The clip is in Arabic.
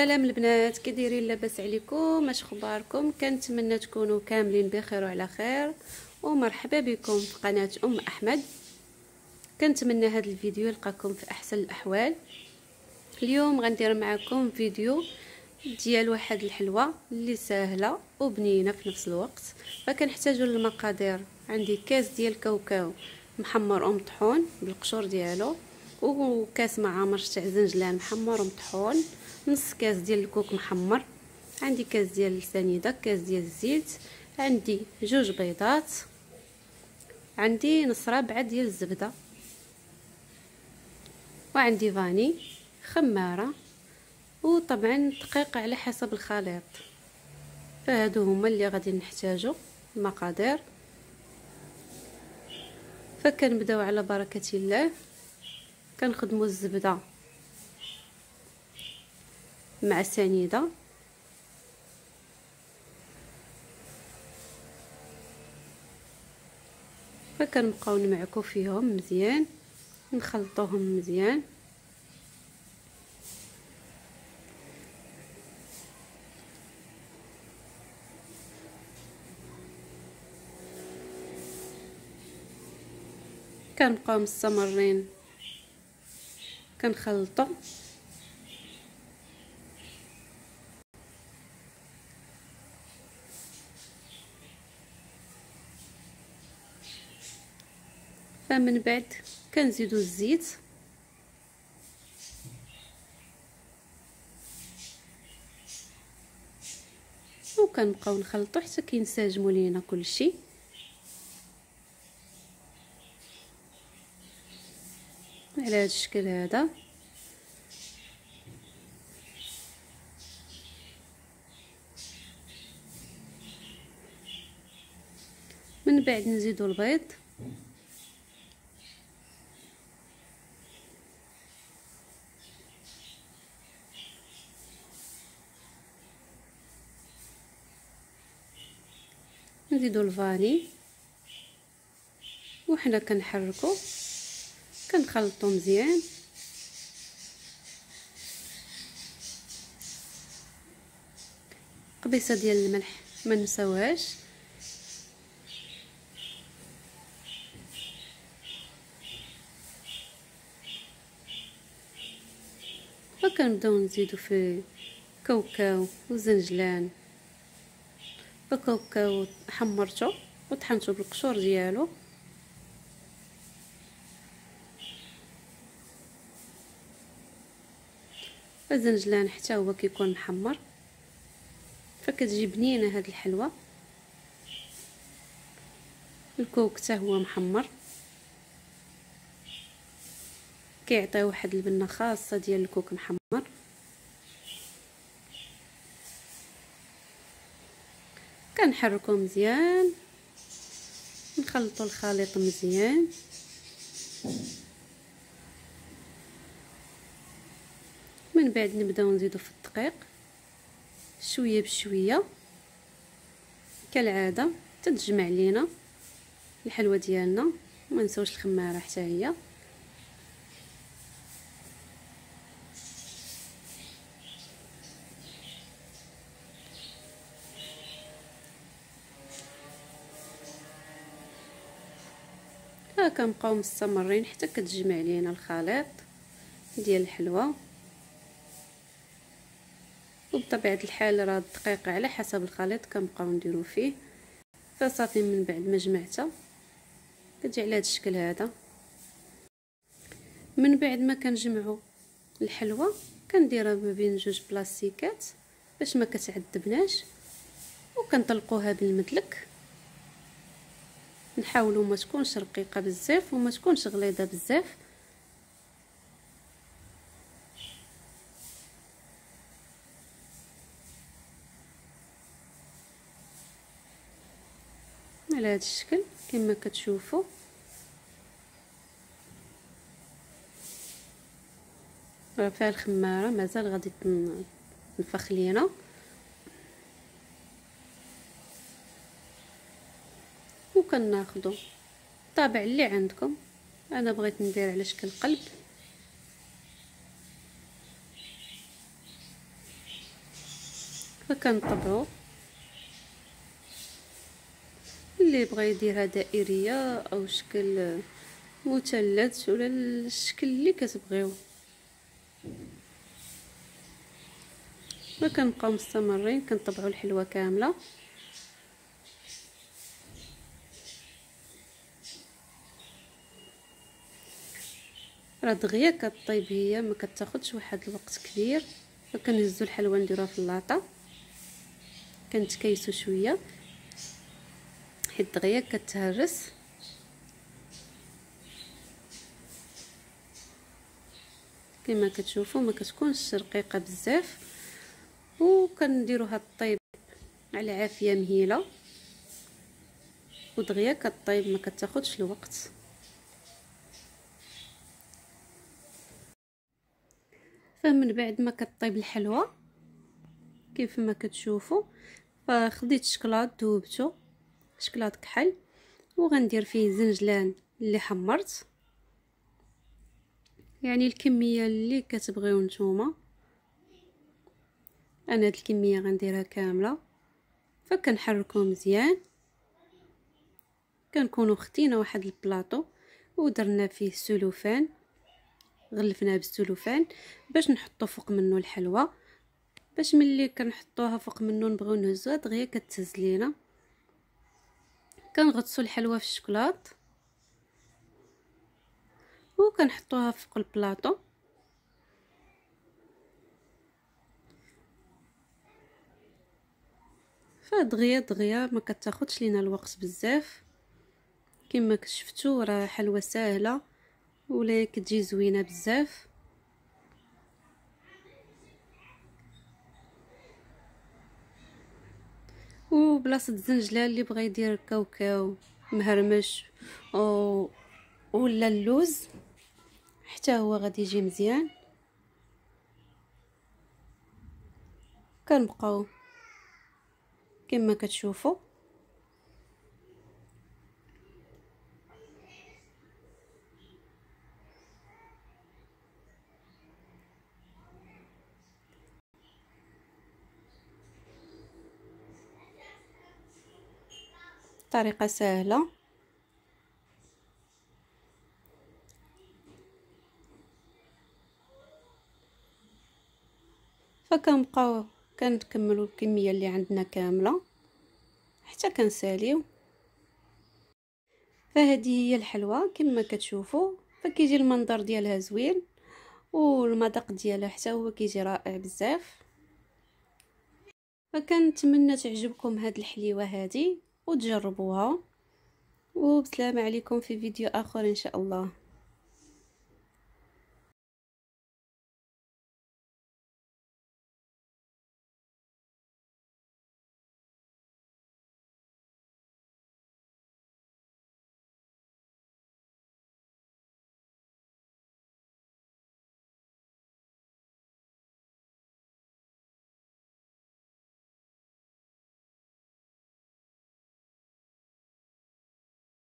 سلام البنات كي دايرين لاباس عليكم؟ اش اخباركم؟ كنتمنى تكونوا كاملين بخير وعلى خير ومرحبا بكم في قناة أم أحمد. كنتمنى هذا الفيديو يلقاكم في أحسن الأحوال. اليوم غندير معكم فيديو ديال واحد الحلوة اللي سهله وبنينة في نفس الوقت فكنحتاجوا للمقادير. عندي كاس ديال الكاوكاو محمر ومطحون بالقشور ديالو وكاس معامر تاع زنجلان محمر ومطحون. نص كاس ديال الكوك محمر عندي كاس ديال السنيده كاس ديال الزيت عندي جوج بيضات عندي نص ربعه ديال الزبدة وعندي فاني خمارة وطبعا دقيق على حسب الخليط. فهادو هما اللي غادي نحتاجو المقادير فكنبداو على بركة الله كنخدموا الزبدة مع السنيدة. فكنبقاو نمعكو فيهم مزيان نخلطوهم مزيان. كنبقاو مستمرين. كنخلطو. فمن بعد. كنزيدو الزيت. وكنبقاو نخلطو حتى كينسجموا لينا كلشي. على هذا الشكل هذا. من بعد نزيدو البيض. نزيدو الفاني. وحنا كنحركو. كنخلطو مزيان. قبيصة ديال الملح ما نساوهاش. وكنبداو نزيدو في كاوكاو وزنجلان. بكاوكاو حمرته وطحنته بالقشور ديالو. الزنجلان حتى هو كيكون محمر. فكتجي بنينة هاد الحلوة. الكوك حتى هو محمر. كيعطي واحد البنة خاصة ديال الكوك محمر. كنحركو مزيان نخلطو الخليط مزيان. من بعد نبداو نزيدو في الدقيق شوية بشوية. كالعادة تتجمع لينا الحلوة ديالنا ما نساوش الخمارة حتى هي. ها كنبقاو مستمرين حتى كتجمع لينا الخليط ديال الحلوة. وبطبيعة الحال راه الدقيق على حسب الخليط كنبقاو نديرو فيه. فصافي من بعد ما جمعتها كتجي على هذا الشكل هذا. من بعد ما كنجمعو الحلوة كنديرها ما بين جوج بلاستيكات باش ما كتعذبناش. وكنطلقوها بالمدلك. نحاولوا ما تكونش رقيقة بزاف وما تكونش غليظة بزاف. على هذا الشكل كما كتشوفوا. راه فيها الخمارة مازال غادي تنفخ لينا. وكناخذوا الطابع اللي عندكم. أنا بغيت ندير على شكل قلب. فكنطبعو. اللي بغى يديرها دائرية أو شكل مثلث ولا الشكل اللي كتبغيو. ما كنبقاو مستمرين كنطبعوا الحلوة كاملة. راه دغيا كطيب هي ما كتاخذش واحد الوقت كبير. فكنهزو الحلوه نديروها في اللاطة. كنتكيسو شوية. حيت دغيا كتهرس. كما كتشوفوا ما كتكونش رقيقة بزاف. وكنديروا هاد الطيب على عافية مهيلة. ودغيا كطيب ما كتاخذش الوقت. فمن بعد ما كطيب الحلوى كيف ما كتشوفوا فخديت الشكلاط ذوبته شكلاط كحل وغندير فيه زنجلان اللي حمرت. يعني الكمية اللي كتبغيو نتوما. أنا هاد الكمية غنديرها كاملة. فكنحركو مزيان. كنكونو خدينا واحد البلاطو ودرنا فيه سلوفان. غلفناه بالسلوفان باش نحطو فوق منه الحلوى باش ملي كنحطوها فوق منه نبغيو نهزوها دغيا كتهز لينا. كنغطسو الحلوى في الشكلاط وكنحطوها فوق البلاطو. فدغيا دغيا ما كتاخذش لينا الوقت بزاف. كما كشفتوا راه حلوة ساهلة. ولا كتجي زوينة بزاف. وبلاصة الزنجله اللي بغى يدير كاوكاو مهرمش أو ولا اللوز حتى هو غادي يجي مزيان. كنبقاو كما كتشوفوا. طريقة سهلة. فكنبقاو كنكملوا الكمية اللي عندنا كاملة حتى كنساليو. فهذه هي الحلوى كما كتشوفوا فكيجي المنظر ديالها زوين والمذاق ديالها حتى هو كيجي رائع بزاف. فكنتمنى تعجبكم هاد الحليوة هذه وتجربوها. وبسلامه عليكم في فيديو آخر إن شاء الله.